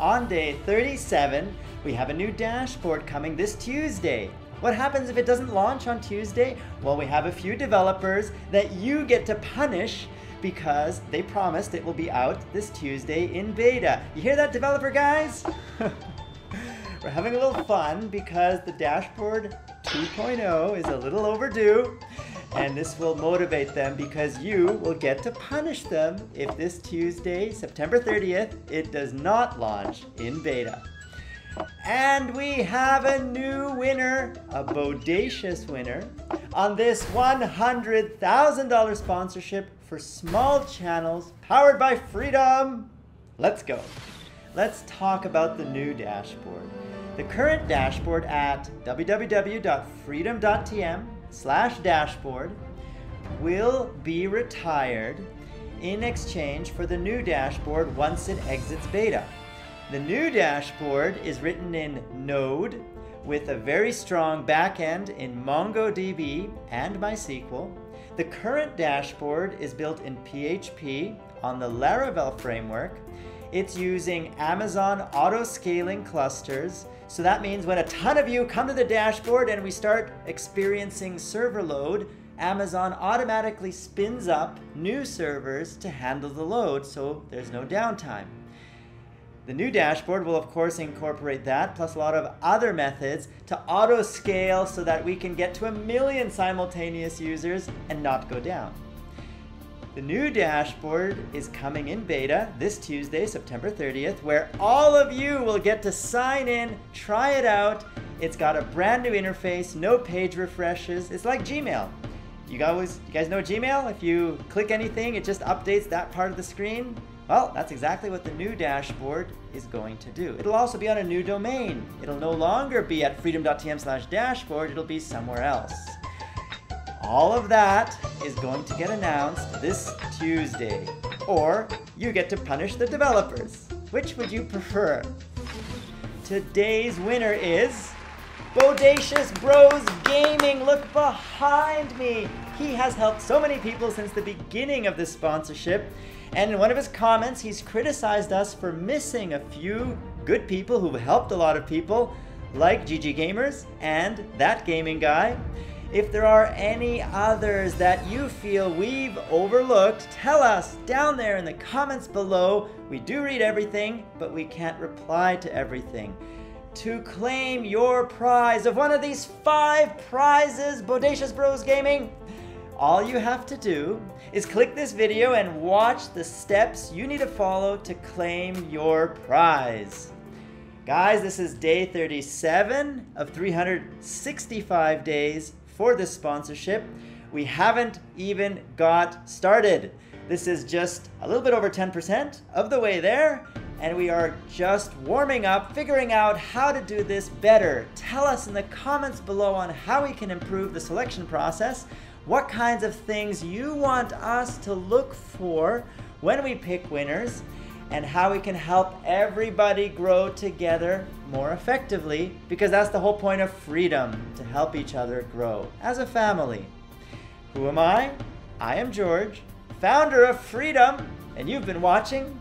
On day 37, we have a new dashboard coming this Tuesday. What happens if it doesn't launch on Tuesday? Well, we have a few developers that you get to punish because they promised it will be out this Tuesday in beta. You hear that, developer guys? We're having a little fun because the dashboard 2.0 is a little overdue and this will motivate them because you will get to punish them if this Tuesday, September 30th, it does not launch in beta. And we have a new winner, a bodacious winner, on this $100,000 sponsorship for small channels powered by Freedom. Let's go. Let's talk about the new dashboard. The current dashboard at www.freedom.tm slash dashboard will be retired in exchange for the new dashboard once it exits beta. The new dashboard is written in Node with a very strong backend in MongoDB and MySQL. The current dashboard is built in PHP on the Laravel framework. It's using Amazon auto-scaling clusters. So that means when a ton of you come to the dashboard and we start experiencing server load, Amazon automatically spins up new servers to handle the load so there's no downtime. The new dashboard will of course incorporate that, plus a lot of other methods to auto scale so that we can get to a million simultaneous users and not go down. The new dashboard is coming in beta this Tuesday, September 30th, where all of you will get to sign in, try it out. It's got a brand new interface, no page refreshes. It's like Gmail. You guys, you guys know Gmail? If you click anything, it just updates that part of the screen. Well, that's exactly what the new dashboard is going to do. It'll also be on a new domain. It'll no longer be at freedom.tm slash dashboard, it'll be somewhere else. All of that is going to get announced this Tuesday. Or you get to punish the developers. Which would you prefer? Today's winner is Bodacious Bros Gaming. Look behind me. He has helped so many people since the beginning of this sponsorship. And in one of his comments, he's criticized us for missing a few good people who've helped a lot of people, like GG Gamerz and that gaming guy. If there are any others that you feel we've overlooked, tell us down there in the comments below. We do read everything, but we can't reply to everything. To claim your prize of one of these five prizes, Bodacious Bros Gaming, all you have to do is click this video and watch the steps you need to follow to claim your prize. Guys, this is day 37 of 365 days for this sponsorship. We haven't even got started. This is just a little bit over 10% of the way there, and we are just warming up, figuring out how to do this better. Tell us in the comments below on how we can improve the selection process what kinds of things you want us to look for when we pick winners, and how we can help everybody grow together more effectively because that's the whole point of freedom to help each other grow as a family. Who am I? I am George, founder of Freedom, and you've been watching.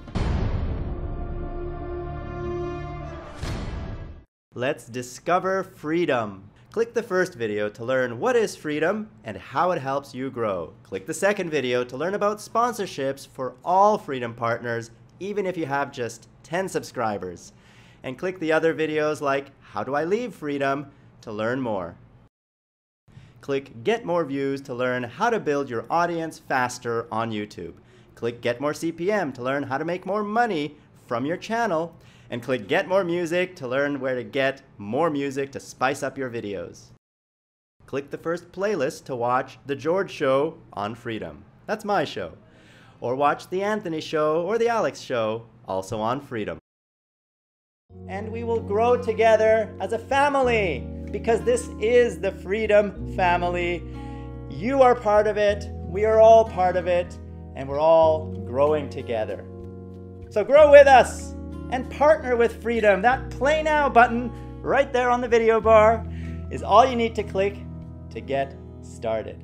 Let's discover freedom. Click the first video to learn what is freedom and how it helps you grow. Click the second video to learn about sponsorships for all Freedom partners, even if you have just 10 subscribers. And click the other videos like How Do I Leave Freedom to learn more. Click Get More Views to learn how to build your audience faster on YouTube. Click Get More CPM to learn how to make more money from your channel and click Get More Music to learn where to get more music to spice up your videos. Click the first playlist to watch The George Show on Freedom. That's my show. Or watch The Anthony Show or The Alex Show, also on Freedom. And we will grow together as a family because this is the Freedom family. You are part of it, we are all part of it, and we're all growing together. So grow with us! and partner with Freedom. That Play Now button right there on the video bar is all you need to click to get started.